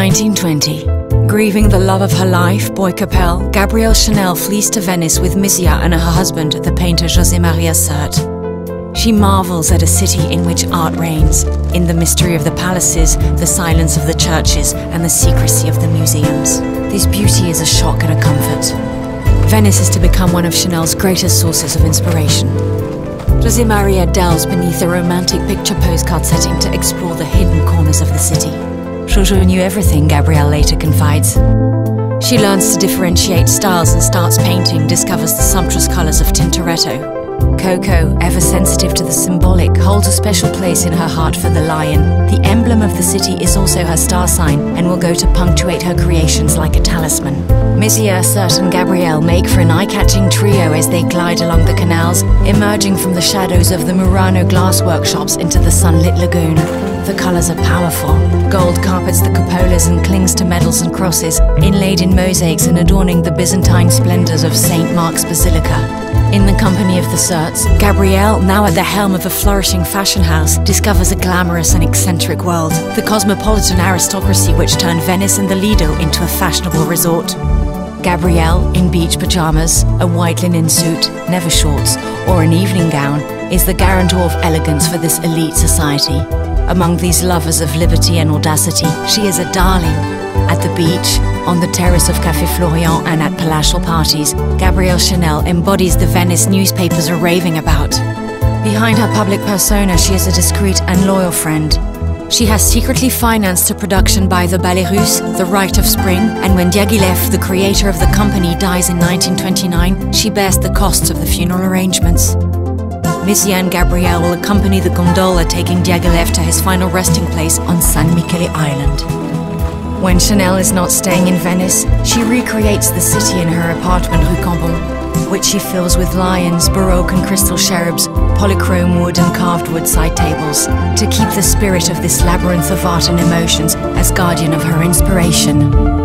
1920. Grieving the love of her life, Boy Capel, Gabrielle Chanel flees to Venice with Misia and her husband, the painter José Maria Sert. She marvels at a city in which art reigns, in the mystery of the palaces, the silence of the churches, and the secrecy of the museums. This beauty is a shock and a comfort. Venice is to become one of Chanel's greatest sources of inspiration. José Maria delves beneath a romantic picture postcard setting to explore the hidden corners of the city. Jojo knew everything, Gabrielle later confides. She learns to differentiate styles and starts painting, discovers the sumptuous colors of Tintoretto. Coco, ever sensitive to the symbolic, holds a special place in her heart for the lion. The emblem of the city is also her star sign and will go to punctuate her creations like a talisman. Misia, Sert, and Gabrielle make for an eye-catching trio as they glide along the canals, emerging from the shadows of the Murano glass workshops into the sunlit lagoon. The colors are powerful. Gold carpets the cupolas and clings to medals and crosses, inlaid in mosaics and adorning the Byzantine splendors of St. Mark's Basilica. In the company of the Serts, Gabrielle, now at the helm of a flourishing fashion house, discovers a glamorous and eccentric world, the cosmopolitan aristocracy which turned Venice and the Lido into a fashionable resort. Gabrielle, in beach pajamas, a white linen suit, never shorts, or an evening gown, is the guarantor of elegance for this elite society. Among these lovers of liberty and audacity, she is a darling, at the beach, on the terrace of Café Florian, and at palatial parties, Gabrielle Chanel embodies the Venice newspapers are raving about. Behind her public persona, she is a discreet and loyal friend. She has secretly financed a production by the Ballet Russe, The Rite of Spring, and when Diaghilev, the creator of the company, dies in 1929, she bears the costs of the funeral arrangements. Misia and Gabrielle will accompany the gondola taking Diaghilev to his final resting place on San Michele Island. When Chanel is not staying in Venice, she recreates the city in her apartment Rue Cambon, which she fills with lions, baroque and crystal cherubs, polychrome wood and carved wood side tables, to keep the spirit of this labyrinth of art and emotions as guardian of her inspiration.